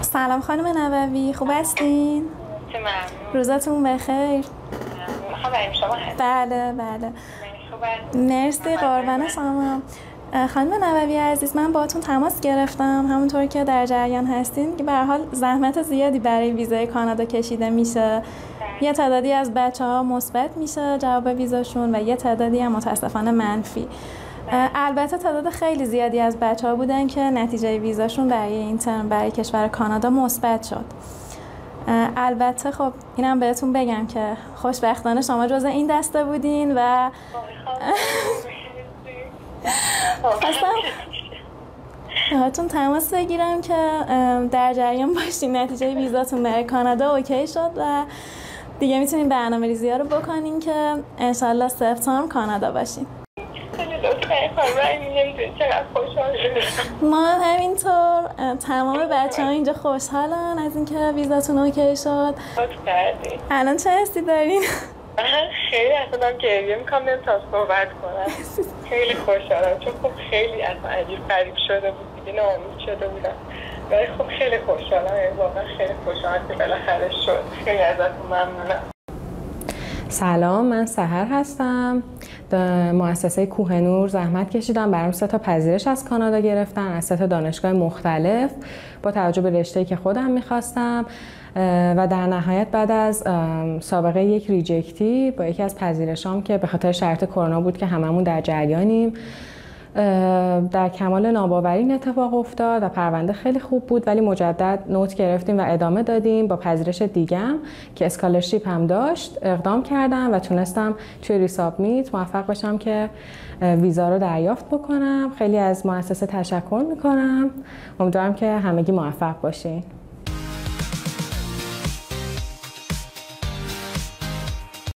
سلام خانم نووی خوب هستین؟ چه ممنون. روزتون بخیر. خبریم شما هست بله بله. مرسی قربان شما خانم نووی عزیز من باتون تماس گرفتم. همونطور که در جریان هستین که به هر حال زحمت زیادی برای ویزای کانادا کشیده میشه. یه تعدادی از بچه ها مثبت میشه جواب ویزاشون و یه تعدادی هم متاسفانه منفی. البته تعداد خیلی زیادی از بچه ها بودن که نتیجه ویزاشون برای این ترم برای کشور کانادا مثبت شد. البته خب اینم بهتون بگم که خوشبختانه شما جز این دسته بودین و خواستم باهاتون تماس بگیرم که در جریان باشین. نتیجه ویزاتون برای کانادا اوکی شد و دیگه می‌تونیم برنامه ریزی ها رو بکنیم که انشالله سپتامبر کانادا باشیم ما همینطور تمام بچه ها اینجا خوشحالن از اینکه ویزاتون اوکی شد. الان چه حسی دارین؟ خیلی اصلا گریه می‌کنم تا صحبت کنم. خیلی خوشحالم چون خب خیلی اصلا عجیب قریب شده بود دیگه ناامید شده بودم. ولی خب خیلی خوشحالم یعنی واقعا خیلی خوشحالم که بالاخره شد. خیلی ازتون ممنونم. سلام من سهر هستم. مؤسسه کوهنور زحمت کشیدم. برام سه تا پذیرش از کانادا گرفتن از سه تا دانشگاه مختلف. با توجه به رشته که خودم می‌خواستم و در نهایت بعد از سابقه یک reject ی با یکی از پذیرشام که به خاطر شرط کرونا بود که هممون در جریانیم. در کمال ناباوری اتفاق افتاد و پرونده خیلی خوب بود ولی مجدد note گرفتیم و ادامه دادیم با پذیرش دیگم که scholarship هم داشت. اقدام کردم و تونستم توی resubmit موفق باشم که ویزا رو دریافت بکنم. خیلی از مؤسسه تشکر می‌کنم. امیدوارم که همگی موفق باشین.